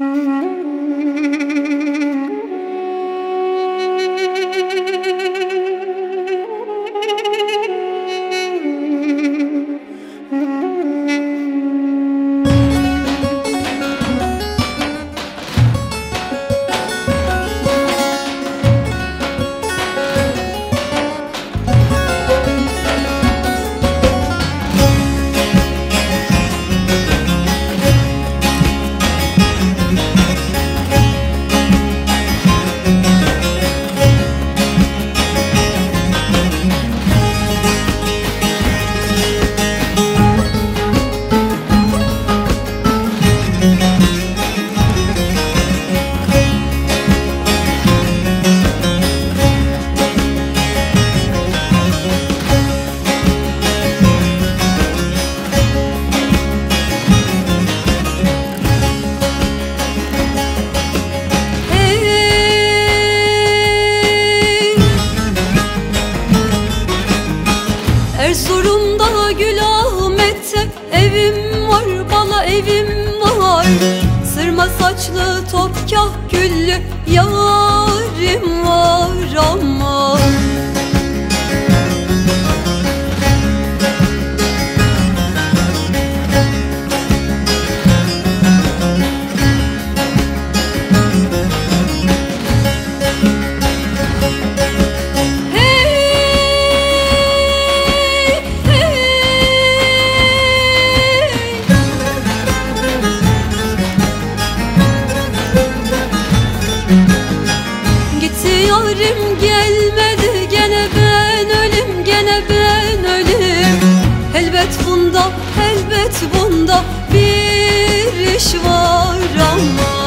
Mm-hmm. Erzurum'da Gülahmet'te evim var bala evim var. Sırma saçlı topkah güllü yarim yarim gelmedi gene ben ölüm gene ben ölüm. Elbet bunda elbet bunda bir iş var ama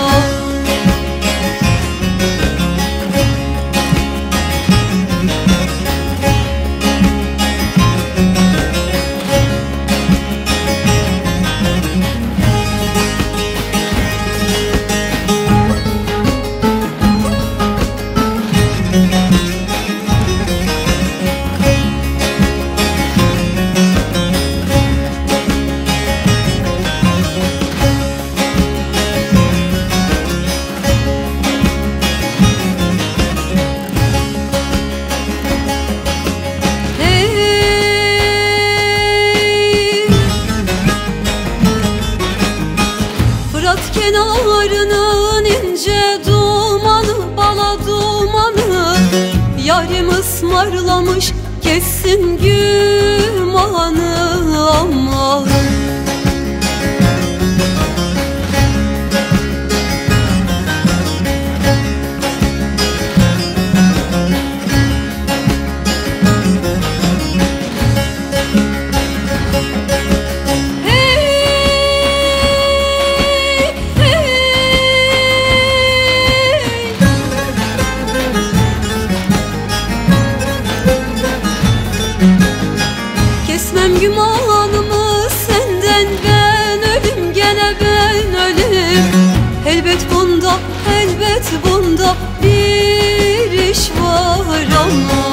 Fırat kenarının ince dumanı Bala dumanı. Yarim ısmarlamış kesin gümanı ama Argümanımı senden ben ölüm gene ben ölüm. Elbet bunda elbet bunda bir iş var ama